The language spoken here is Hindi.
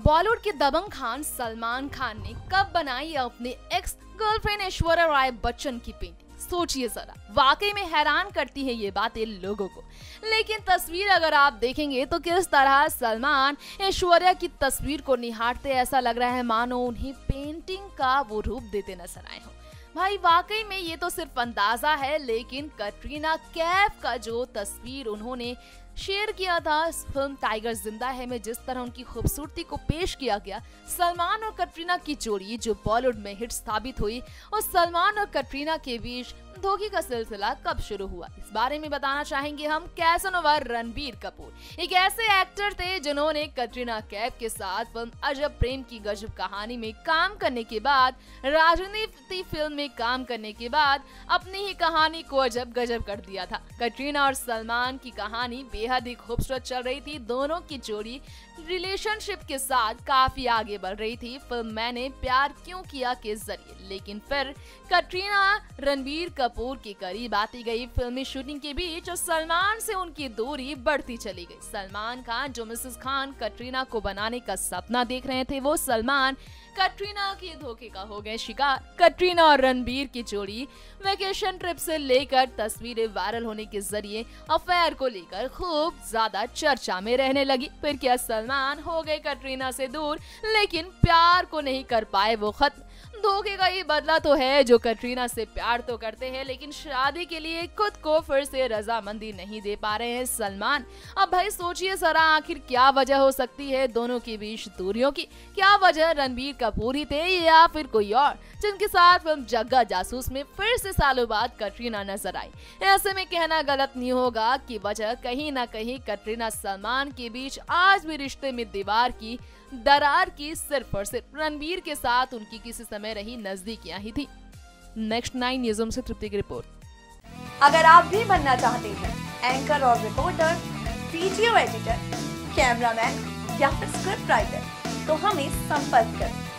बॉलीवुड के दबंग खान सलमान खान ने कब बनाई अपने एक्स गर्लफ्रेंड ऐश्वर्या राय बच्चन की पेंटिंग? सोचिए जरा। वाकई में हैरान करती है ये बातें लोगों को। लेकिन तस्वीर अगर आप देखेंगे तो किस तरह सलमान ऐश्वर्या की तस्वीर को निहारते ऐसा लग रहा है, मानो उन्हें पेंटिंग का वो रूप देते नज़र आए हो। भाई, वाकई में ये तो सिर्फ़ अंदाज़ा है, लेकिन कटरीना कैफ का जो तस्वीर उन्होंने शेयर किया था फ़िल्म टाइगर ज़िंदा है में, जिस तरह उनकी खूबसूरती को पेश किया गया, सलमान और कटरीना की जोड़ी, जो बॉलीवुड में हिट साबित हुई, और सलमान और कटरीना के बीच धोखे का सिलसिला कब शुरू हुआ? इस बारे में बताना चाहेंगे हम कैसनोवा रणबीर कपूर। एक ऐसे एक्टर थे जिन्होंने कटरीना कैफ के साथ फ़िल्म अजब प्रेम की गजब कहानी में काम करने के बाद, राजनीति फ़िल्म में काम करने के बाद अपनी ही कहानी को अजब गजब कर दिया था। कटरीना और सलमान की कहानी बेहद ही खूबसूरत चल रही थी। दोनों की जोड़ी रिलेशनशिप के साथ काफ़ी आगे बढ़ रही थी। फ़िल्म मैंने प्यार क्यों किया के ज़रिए? लेकिन फिर कटरीना, रणबीर कपूर के करीब आती गई फिल्मी शूटिंग के बीच सलमान से उनकी दूरी बढ़ती चली गई। सलमान खान, जो मिसेस खान कटरीना को बनाने का सपना देख रहे थे, वो सलमान कटरीना के धोखे का हो गए शिकार। कटरीना और रणबीर की जोड़ी वेकेशन ट्रिप से लेकर तस्वीरें वायरल होने के ज़रिए अफेयर को लेकर खूब ज़्यादा चर्चा में रहने लगी। फिर क्या सलमान हो गए कटरीना से दूर, लेकिन प्यार को नहीं कर पाए वो खत्म धोखे का ये बदला तो है जो कटरीना से प्यार तो करते हैं, लेकिन शादी के लिए खुद को फिर से रजामंदी नहीं दे पा रहे हैं सलमान। अब भाई सोचिए जरा आखिर क्या वजह हो सकती है दोनों के बीच दूरियों की। क्या वजह रणबीर कपूर ही थे या फिर कोई और? जिनके साथ फ़िल्म जग्गा जासूस में फिर से सालों बाद कटरीना नज़र आई। ऐसे में कहना गलत नहीं होगा कि वजह कहीं ना कहीं कटरीना सलमान के बीच आज भी रिश्ते में दीवार की, दरार की सिर्फ़ और सिर्फ़ रणबीर के साथ उनकी किसी समय रही नजदीकियाँ ही थी। नेक्स्ट नाइन न्यूज़ से तृप्ति की रिपोर्ट अगर आप भी बनना चाहते हैं एंकर और रिपोर्टर वीडियो एडिटर कैमरामैन या फिर स्क्रिप्ट राइटर तो हमें संपर्क करें।